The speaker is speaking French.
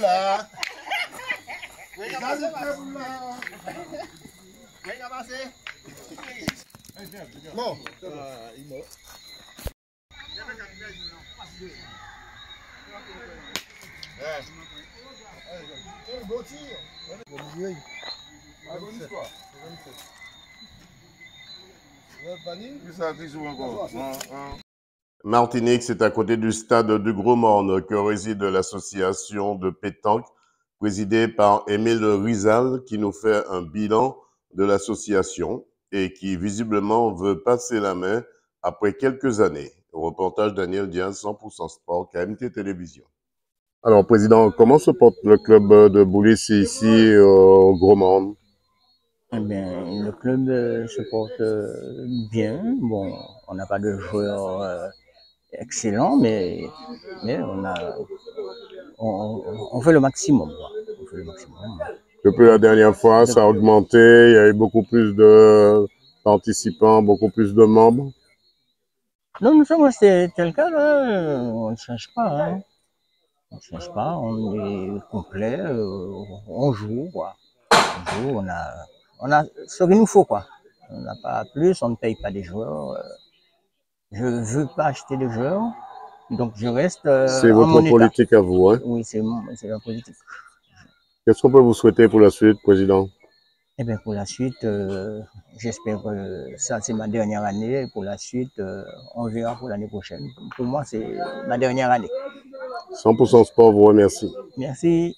Là. Bon. Martinique, c'est à côté du stade du Gros Morne que réside l'association de pétanque présidée par Émile Rizal qui nous fait un bilan de l'association et qui visiblement veut passer la main après quelques années. Reportage Daniel Diaz, 100% Sport, KMT Télévision. Alors, Président, comment se porte le club de Boulis ici euh, au Gros Morne? Eh bien, le club euh, se porte euh, bien. Bon, on n'a pas de joueurs euh, excellents, mais, mais on, a, on, on fait le maximum. quoi. On fait le maximum. Depuis la dernière fois, ça a augmenté, il y a eu beaucoup plus de participants, beaucoup plus de membres. Non, nous sommes restés tel cas, là. On ne change pas. Hein. On ne change pas. On est complet. euh, on joue, quoi. On joue, on a, on a ce qu'il nous faut, quoi. On n'a pas plus, on ne paye pas des joueurs. Je ne veux pas acheter des joueurs. Donc, je reste. euh, C'est votre état. politique à vous. Hein? Oui, c'est la politique. Qu'est-ce qu'on peut vous souhaiter pour la suite, Président? Eh bien, pour la suite, euh, j'espère que ça, c'est ma dernière année. Pour la suite, euh, on verra pour l'année prochaine. Pour moi, c'est ma dernière année. 100% Sport vous remercie. Merci.